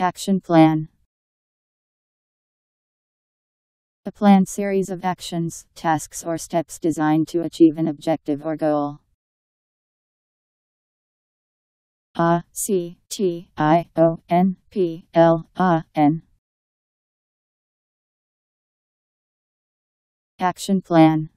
Action Plan. A planned series of actions, tasks, or steps designed to achieve an objective or goal. A C T I O N P L A N. Action Plan.